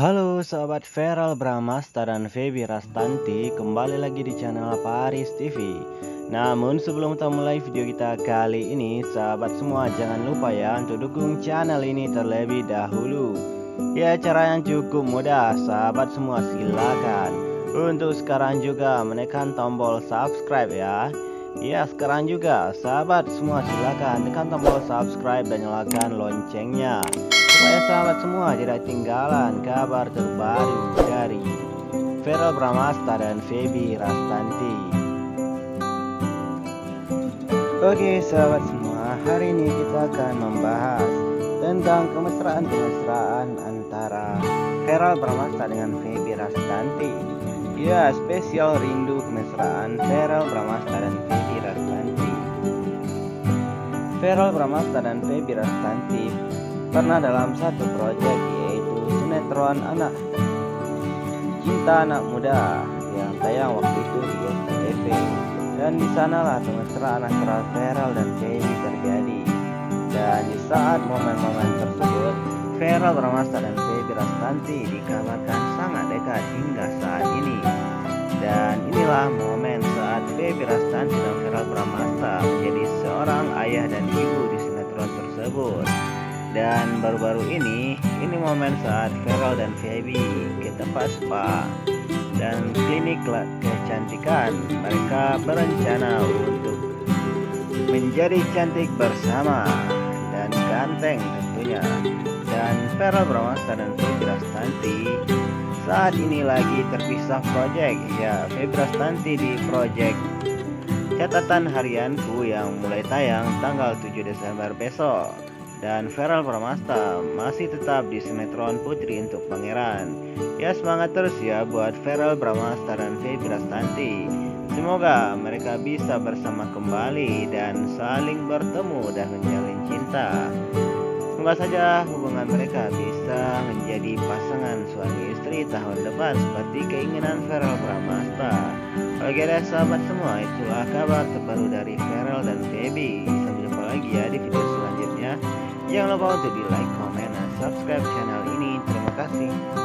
Halo sahabat Feral Bramasta dan Feby Rastanti Kembali lagi di channel Paris TV Namun sebelum kita mulai video kita kali ini Sahabat semua jangan lupa ya Untuk dukung channel ini terlebih dahulu. Ya cara yang cukup mudah Sahabat semua silakan. Untuk sekarang juga menekan tombol subscribe ya. Ya sekarang juga sahabat semua silakan tekan tombol subscribe dan nyalakan loncengnya supaya sahabat semua tidak tinggalan kabar terbaru dari Feral Bramasta dan Feby Rastanti. Oke sahabat semua, hari ini kita akan membahas tentang kemesraan-kemesraan antara Feral Bramasta dengan Feby Rastanti. Ya, spesial rindu kemesraan Feral Bramasta dan Feby Rastanti. Feral Bramasta dan Feby Rastanti pernah dalam satu proyek yaitu sinetron anak cinta anak muda yang tayang waktu itu di SCTV dan di sanalah kemesraan antara Feral dan Feby terjadi. Dan di saat momen-momen tersebut Feral Bramasta dan Feby Rastanti dikabarkan sangat dekat hingga saat ini. Dan inilah momen saat Feby Rastanti dan Feral Bramasta menjadi seorang ayah dan ibu di sinetron tersebut dan baru-baru ini ini momen saat Feral dan Feby ke tempat spa dan klinik kecantikan. Mereka berencana untuk menjadi cantik bersama dan ganteng tentunya. Dan Feral Bramasta dan Feby Rastanti saat ini lagi terpisah proyek ya Feby Rastanti di proyek catatan harianku yang mulai tayang tanggal 7 Desember besok dan Feral Pramasta masih tetap di sinetron Putri untuk Pangeran. Ya semangat terus ya buat Feral Pramasta dan Feby Rastanti. Semoga mereka bisa bersama kembali dan saling bertemu dan menjalin cinta. Semoga saja hubungan mereka bisa menjadi pasangan suami istri tahun depan seperti keinginan Feral Pramasta. Oke deh sahabat semua, itulah kabar terbaru dari Feral dan Feby. Jangan lupa untuk di like, komen, dan subscribe channel ini. Terima kasih.